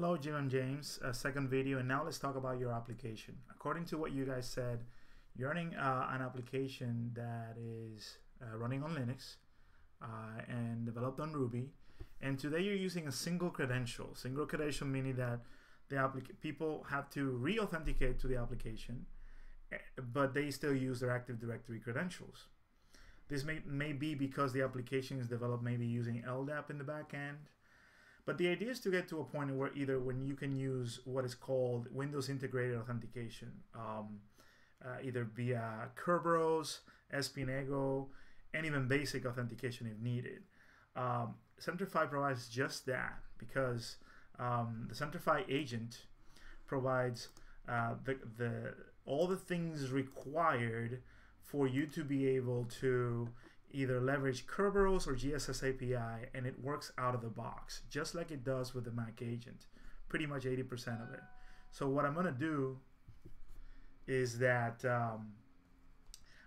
Hello, Jim and James. A second video, and now let's talk about your application. According to what you guys said, you're running uh, an application that is uh, running on Linux uh, and developed on Ruby. And today you're using a single credential. Single credential meaning that the people have to re-authenticate to the application, eh, but they still use their Active Directory credentials. This may, may be because the application is developed maybe using LDAP in the back end, but the idea is to get to a point where either when you can use what is called Windows Integrated Authentication, um, uh, either via Kerberos, SPNEGO, and even basic authentication if needed. Um, Centrify provides just that because um, the Centrify agent provides uh, the, the all the things required for you to be able to either leverage Kerberos or GSS API and it works out of the box, just like it does with the Mac agent, pretty much 80% of it. So what I'm gonna do is that um,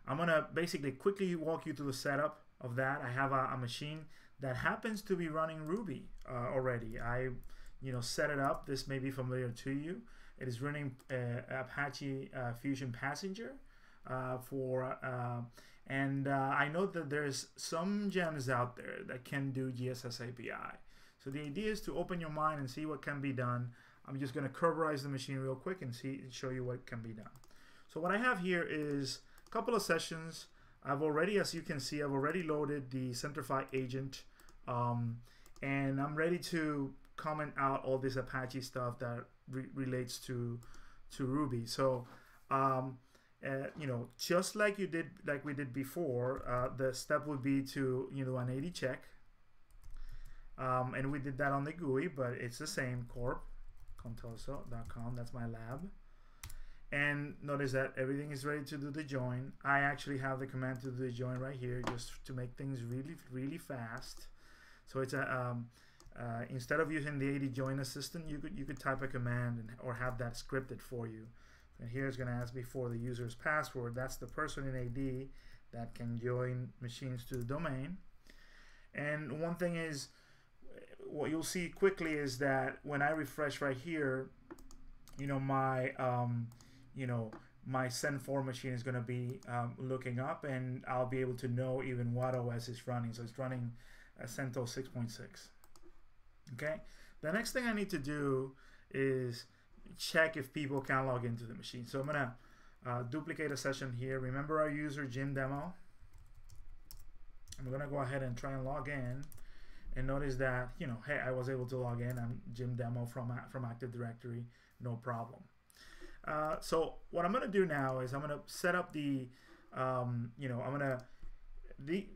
I'm gonna basically quickly walk you through the setup of that. I have a, a machine that happens to be running Ruby uh, already. I you know set it up. This may be familiar to you. It is running uh, Apache uh, Phusion Passenger uh, for uh, and uh, I know that there's some gems out there that can do GSS API. So the idea is to open your mind and see what can be done. I'm just going to Kerberize the machine real quick and see show you what can be done. So what I have here is a couple of sessions. I've already, as you can see, I've already loaded the Centrify agent um, and I'm ready to comment out all this Apache stuff that re relates to to Ruby. So um, uh, you know, just like you did, like we did before, uh, the step would be to you know an AD check, um, and we did that on the GUI, but it's the same corp, contoso.com. That's my lab. And notice that everything is ready to do the join. I actually have the command to do the join right here, just to make things really, really fast. So it's a um, uh, instead of using the AD join assistant, you could you could type a command and, or have that scripted for you. And here it's going to ask me for the user's password. That's the person in AD that can join machines to the domain. And one thing is, what you'll see quickly is that when I refresh right here, you know, my, um, you know, my send4 machine is going to be um, looking up and I'll be able to know even what OS is running. So it's running a CentOS 6.6. Okay. The next thing I need to do is check if people can log into the machine. So I'm gonna uh, duplicate a session here. Remember our user Jim demo. I'm gonna go ahead and try and log in and notice that you know hey I was able to log in I'm Jim demo from from Active Directory no problem uh, so what I'm gonna do now is I'm gonna set up the um, you know I'm gonna the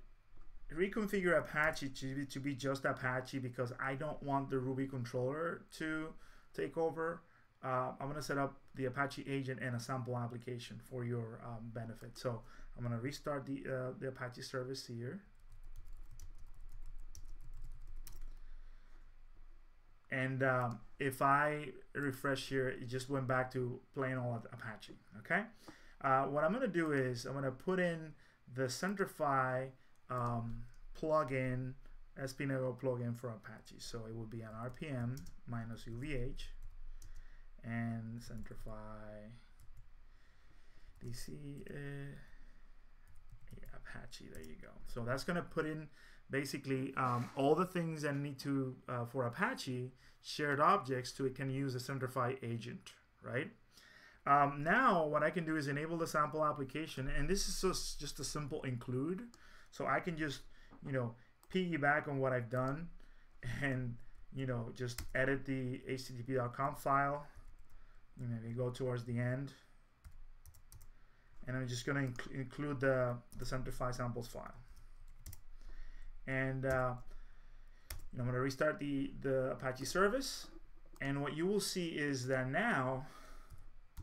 reconfigure Apache to to be just Apache because I don't want the Ruby controller to take over uh, I'm going to set up the Apache agent and a sample application for your um, benefit. So I'm going to restart the, uh, the Apache service here. And um, if I refresh here, it just went back to plain old Apache. Okay. Uh, what I'm going to do is I'm going to put in the Centrify um, plugin, SPNEGO plugin for Apache. So it would be an RPM minus UVH and centrify DC uh, yeah, Apache there you go. So that's gonna put in basically um, all the things that need to uh, for Apache shared objects to it can use a centrify agent right? Um, now what I can do is enable the sample application and this is just, just a simple include. So I can just you know piggyback on what I've done and you know just edit the http.conf file maybe go towards the end. And I'm just going to inc include the, the Centrify samples file. And uh, you know, I'm going to restart the, the Apache service. And what you will see is that now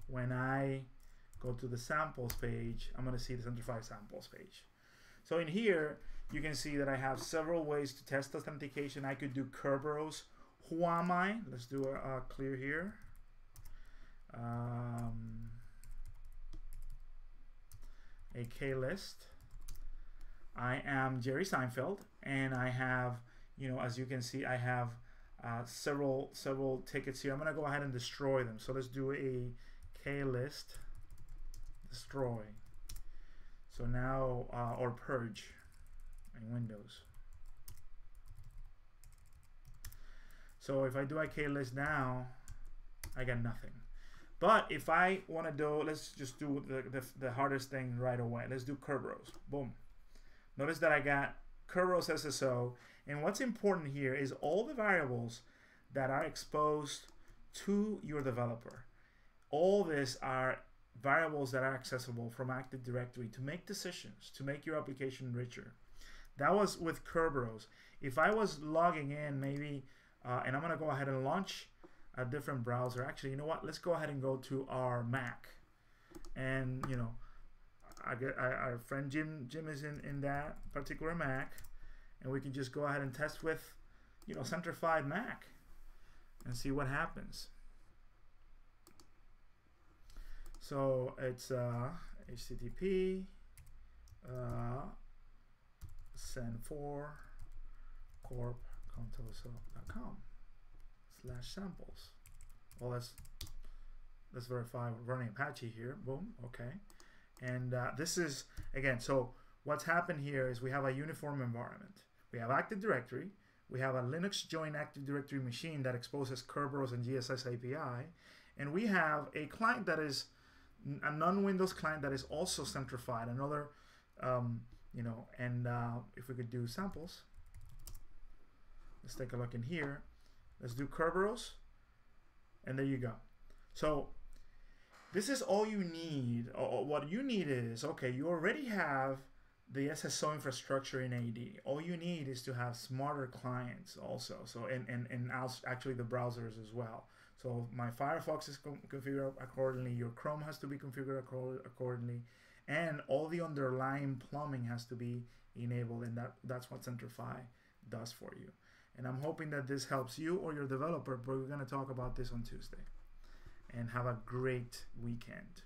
when I go to the samples page I'm going to see the Centrify samples page. So in here you can see that I have several ways to test authentication. I could do Kerberos. Who am I? Let's do a, a clear here um, a K list. I am Jerry Seinfeld, and I have, you know, as you can see, I have uh, several several tickets here. I'm gonna go ahead and destroy them. So let's do a k list destroy. So now uh, or purge in Windows. So if I do a k list now, I get nothing. But if I want to do, let's just do the, the, the, hardest thing right away. Let's do Kerberos. Boom. Notice that I got Kerberos SSO. And what's important here is all the variables that are exposed to your developer. All this are variables that are accessible from Active Directory to make decisions, to make your application richer. That was with Kerberos. If I was logging in, maybe, uh, and I'm to go ahead and launch a different browser. Actually, you know what? Let's go ahead and go to our Mac. And, you know, I get I, our friend Jim Jim is in, in that particular Mac. And we can just go ahead and test with, you know, Centrify Mac and see what happens. So it's uh, HTTP uh, send4 corp.contoso.com slash samples. Well, let's let's verify we're running Apache here. Boom. Okay. And uh, this is again. So what's happened here is we have a uniform environment. We have Active Directory. We have a Linux join Active Directory machine that exposes Kerberos and GSS API, and we have a client that is a non-Windows client that is also centrified. Another, um, you know, and uh, if we could do samples, let's take a look in here. Let's do Kerberos. And there you go. So this is all you need. What you need is, okay, you already have the SSO infrastructure in AD. All you need is to have smarter clients also. So and, and, and actually the browsers as well. So my Firefox is configured accordingly. Your Chrome has to be configured accordingly. And all the underlying plumbing has to be enabled. And that, that's what Centrify does for you. And I'm hoping that this helps you or your developer, but we're going to talk about this on Tuesday. And have a great weekend.